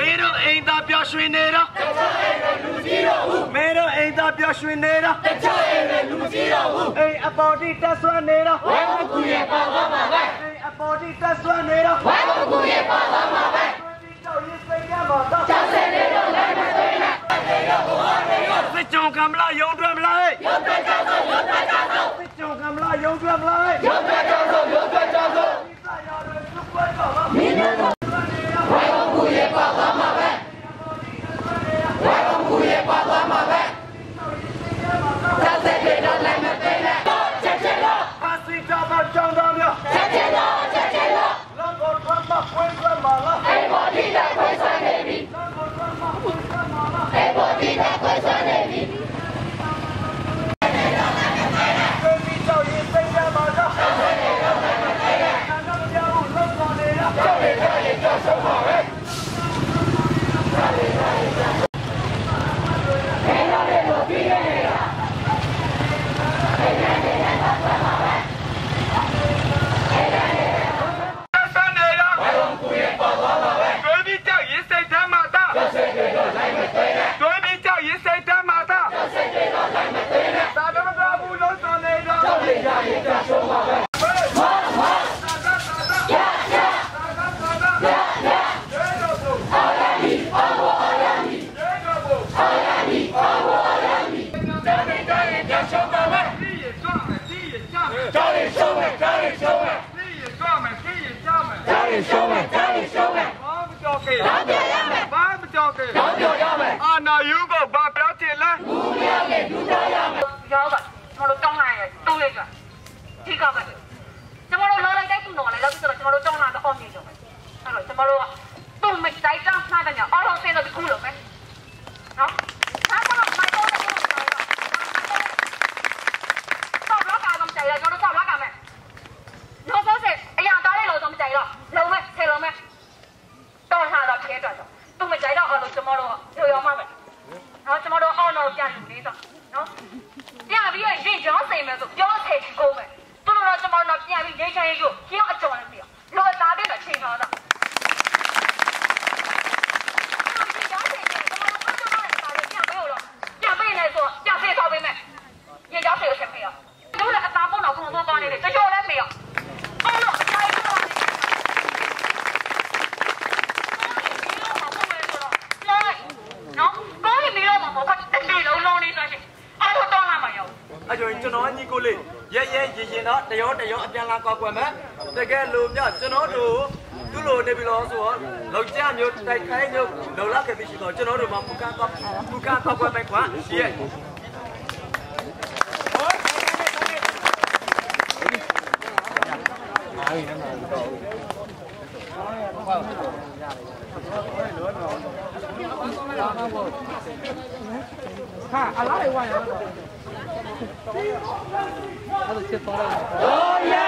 အိမ်သားပျော်ရွှင်နေတာတခြားအိမ်နဲ့လူကြီးတော့ဘူးမင်းတို့အိမ်သားပျော်ရွှင်နေတာတခြားအိမ်နဲ့လူကြီးတော့ဘူးအိမ်အပေါ်တိတက်ဆွမ်းနေတာဝဲမကူရဲ့ပါသွားမှာပဲအိမ်အပေါ်တိတက်ဆွမ်းနေတာဝဲမကူရဲ့ပါသွားမှာပဲကြောက်ရင်စိတ်ရမှာတော့ကြောက်စဲနေတော့လည်းမသိနဲ့စစ်ကြုံကမလားယုံထွက်မလားယုံထွက်ကြဆုံးယုံထွက်ကြဆုံးစစ်ကြုံကမလားယုံထွက်မလားယုံထွက်ကြဆုံးယုံထွက်ကြဆုံးဒီစာရတဲ့သူ့ဘက်တော့မင်းတို့ ပါစီတာမကြောင်းတော်များချက်ချင်တော့ချက်ချင်တော့လောကထွန်းမဖွင့်ဆွမ်းပါလားအေဘော်ဒီတာဖွင့်ဆွမ်းနေပြီလောကထွန်းမဖွင့်ဆွမ်းပါလားအေဘော်ဒီတာဖွင့်ဆွမ်းနေပြီကိုမီတော့ရင်စိတ်ရမှာတော့ဆက်ဆက်နေတော့လည်းမသိနဲ့ခန္ဓာမပြောင်းလို့ပေါ်နေတာကြောက်နေကြရင်ကြောက်ဆုံးပါပဲဆက်ဆက်နေတော့ဘယ်လိုကိုရပါသွားမှာပဲတွေးပြီးကြောက်ရင်စိတ်ဓာတ်မှာတော့ဆက်ဆက်နေတော့လိုက်မသိနဲ့တွေးပြီးကြောက်ရင်စိတ်ဓာတ်မှာတော့ဆက်ဆက်နေတော့လိုက်မသိနဲ့သာဓမတော်ဘူးလို့ဆိုနေတော့ကြောက်နေကြရင်ကြောက်ဆုံးပါပဲမာမာသာသာသာသာရရသာသာသာသာရရရဲတော့ဘုအာရမီအာဘောအာရမီရဲတော့ဘုအာရမီအာဘောအာရမီကြောက်နေကြရင်ကြောက်ဆုံးပါပဲဒီရကြမယ်ဒီရကြမယ်ကြောက်နေဆုံးမယ်ကြောက်နေဆုံးမယ်ဒီရကြမယ်ဒီရကြမယ်ကြောက်နေ ဆုံးမယ်ကြောက်နေဆုံးမယ်ဘာမကြောက်ကေဘာပြောရမယ်ဘာမကြောက်ကေဘာပြောရမယ်အာနာယူကိုဘာပြောချင်လဲရောကကျွန်တော်တို့တောင်းလာရင်တိုးလိုက်ကြ ဒီကပဲကျွန်တော်တို့လောလိုက်တဲ့သူတော်လည်းလောက်ပြီးတော့ကျွန်တော်တို့တောင်းလာတော့အောင်မြင်ကြမယ်အဲ့တော့ကျွန်တော်တို့ကတုံးမတိုက်တောင်းနှားတယ်ညအော်လို့ဆင်းတော့ဒီကူလို့ပဲနော်အဲ့တော့မိုက်တော့တယ်တော့လောက်ကတော့ကြိုက်ရကျွန်တော်တို့တော့လောက်ကမယ်နောက်ဆုံးစစ်အရာသားလေးလို့တော့မကြိုက်တော့လုံးမဲ့ဆယ်လုံးမဲ့တော့ထားတော့ခဲတော့သူမကြိုက်တော့အော်လို့ကျွန်တော်တို့ရောရောမှပဲနော်ကျွန်တော်တို့အော်တော့ပြန်လူလေးတော့နော်ပြပြီးရင်ရင်ကြောင်းစိန်မယ်ဆိုပြောထည့်ချကုန်မယ်သူတို့တော့ကျွန်တော်တို့ပြန်ပြီးနေချင်ရုပ်ပြောအကြောင်းလည်းမပြောလောသားတဲ့ချိန်တော့တော့ပြန်ပေးနေဆိုပြန်ပေးတော့ပေးမယ်ရင်ကြောင်းစိန်ကိုချက်ပေးရတို့လည်းအသားပုံတော့ခုံတော့သွားနေတယ်တချို့လည်းမရအဲ့တော့အတိုင်းတော့နော်ကိုယ်မီလို့မဟုတ်ဘူးတစ်နေ့လုံးလုံးလေးဆိုရှင်အဲ့တော့တောင်းလာမှာ ရောအဲ့ကြောင့်ကျွန်တော်ညီကိုလေးရဲရဲရင်ရင်တော့တရောတရောအပြန်လာကောက်ွယ်မယ်တကယ်လို့မြကျွန်တော်တို့သူ့လိုနေပြီလို့ဆိုတော့လောက်ကြမျိုးတိုက်ခိုင်းမျိုးလုံလောက်ခဲ့ပြီရှိတော့ကျွန်တော်တို့မှာပူကကောက်ပူကကောက်ွယ်မယ်ကွာရဲ ဟာအလားလေးဝိုင်းရတော့အဲ့ဒါချက်သွားတယ်